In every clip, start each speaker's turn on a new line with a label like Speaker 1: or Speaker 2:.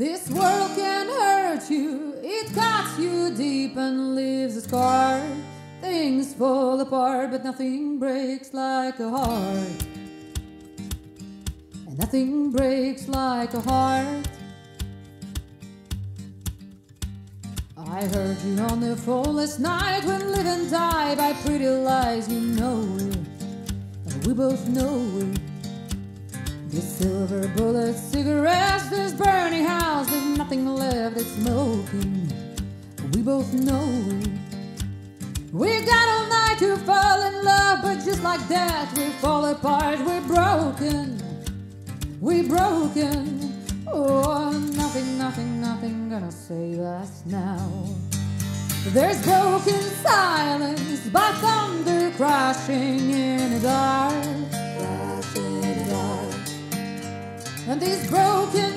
Speaker 1: This world can hurt you, it cuts you deep and leaves a scar. Things fall apart, but nothing breaks like a heart. And nothing breaks like a heart. I heard you on the phone last night when live and die by pretty lies, you know it. And we both know it. We both know. We got all night to fall in love, but just like that, we fall apart, we're broken. We're broken. Oh, nothing, nothing, nothing gonna save us now. There's broken silence by thunder crashing in the dark. Crashing in the dark. And these broken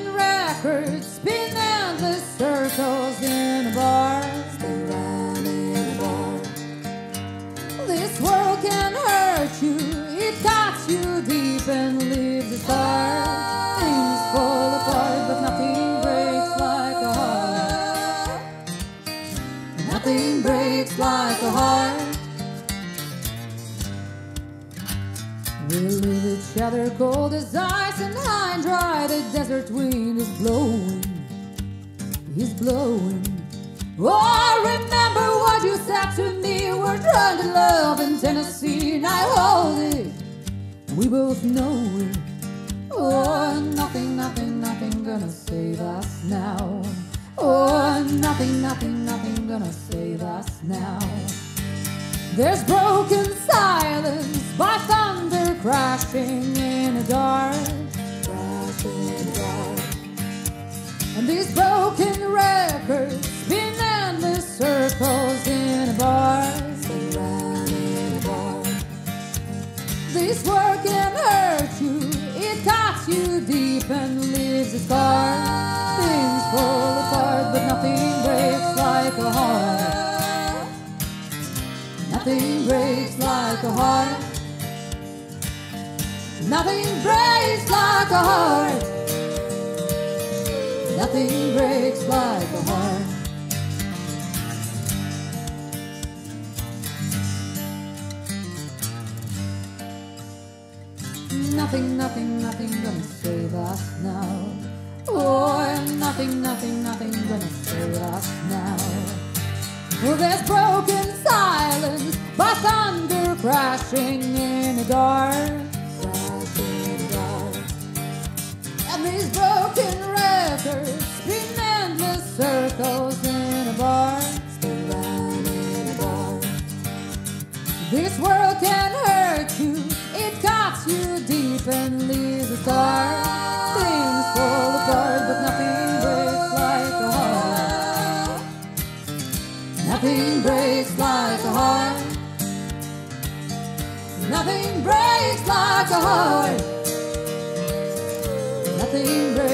Speaker 1: cuts you deep and leaves a scar. Things fall apart, but nothing breaks like a heart. Nothing breaks like a heart. We leave each other cold as ice and high and dry. The desert wind is blowing, is blowing. Oh, remember what you said to me. We're drunk in love in Tennessee, and I hold it. We both know it. Oh, nothing, nothing, nothing gonna save us now. Oh, nothing, nothing, nothing gonna save us now. There's broken silence by thunder crashing in the dark. Dark. And these broken records spin endless circles in a bar. This work you deep and leaves a scar. Things fall apart, but nothing breaks like a heart. Nothing breaks like a heart. Nothing breaks like a heart. Nothing breaks like a heart. Nothing, nothing, nothing gonna save us now. Oh, nothing, nothing, nothing gonna save us now. Well, there's broken silence by thunder crashing in the dark. And these broken records spin endless circles in a bar. Spin in a bar. This world can hurt leaves a scar. Things fall apart, but nothing breaks like a heart. Nothing breaks like a heart. Nothing breaks like a heart. Nothing breaks